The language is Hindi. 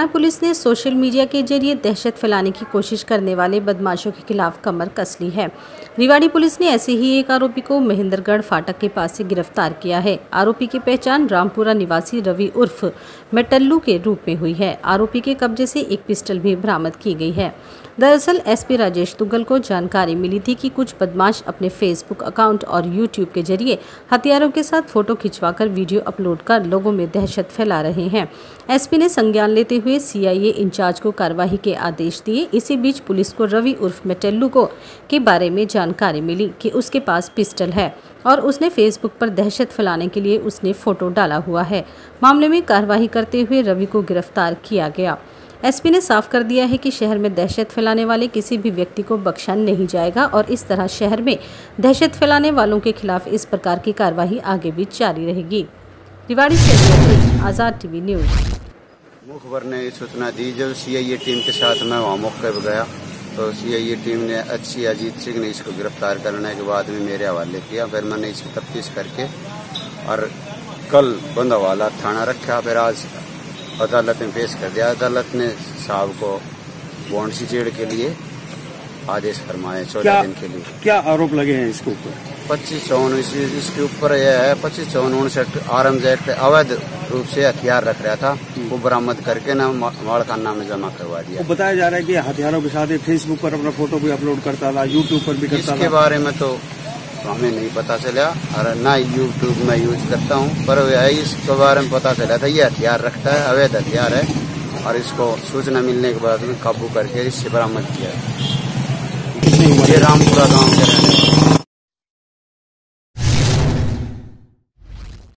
हरियाणा पुलिस ने सोशल मीडिया के ज़रिए दहशत फैलाने की कोशिश करने वाले बदमाशों के खिलाफ कमर कस ली है। रिवाड़ी पुलिस ने ऐसे ही एक आरोपी को महेंद्रगढ़ फाटक के पास से गिरफ़्तार किया है। आरोपी की पहचान रामपुरा निवासी रवि उर्फ़ मेटल्लू के रूप में हुई है। आरोपी के कब्जे से एक पिस्टल भी बरामद की गई है। दरअसल, एसपी राजेश दुग्गल को जानकारी मिली थी कि कुछ बदमाश अपने फेसबुक अकाउंट और यूट्यूब के ज़रिए हथियारों के साथ फ़ोटो खिंचवाकर वीडियो अपलोड कर लोगों में दहशत फैला रहे हैं। एसपी ने संज्ञान लेते हुए सीआईए इंचार्ज को कार्यवाही के आदेश दिए। इसी बीच पुलिस को रवि उर्फ़ मेटेल्लू को के बारे में जानकारी मिली कि उसके पास पिस्टल है और उसने फेसबुक पर दहशत फैलाने के लिए उसने फ़ोटो डाला हुआ है। मामले में कार्यवाही करते हुए रवि को गिरफ़्तार किया गया। एसपी ने साफ़ कर दिया है कि शहर में दहशत फैलाने वाले किसी भी व्यक्ति को बख्शा नहीं जाएगा और इस तरह शहर में दहशत फैलाने वालों के खिलाफ इस प्रकार की कार्यवाही आगे भी जारी रहेगी। रिवाड़ी से आज़ाद टीवी न्यूज़। मुखबर ने सूचना दी जब सीआईए टीम के साथ मैं वहाँ मौके पर गया तो सीआईए टीम ने अच्छी अजीत सिंह ने इसको गिरफ़्तार करने के बाद में मेरे हवाले किया। फिर मैंने इसकी तफ्तीश करके और कल बंदा थाना रखा। फिर आज अदालत में पेश कर दिया। अदालत ने साहब को बॉन्ड सीजेड के लिए आदेश फरमाए चौदह दिन के लिए। क्या आरोप लगे हैं इसके ऊपर? पच्चीस चौवन इसके ऊपर यह है पच्चीस चौवन उनसठ आरम एक्ट अवैध रूप से हथियार रख रहा था। वो बरामद करके ना माड़खाना में जमा करवा दिया। बताया जा रहा है कि हथियारों के साथ फेसबुक पर अपना फ़ोटो भी अपलोड करता था यूट्यूब पर भी करता इसके था। बारे में तो तो हमें नहीं पता चला और ना यूट्यूब में यूज़ करता हूँ पर इसके बारे में पता चला था ये हथियार रखता है अवैध हथियार है और इसको सूचना मिलने के बाद में काबू करके इससे बरामद किया। ये रामपुरा गाँव के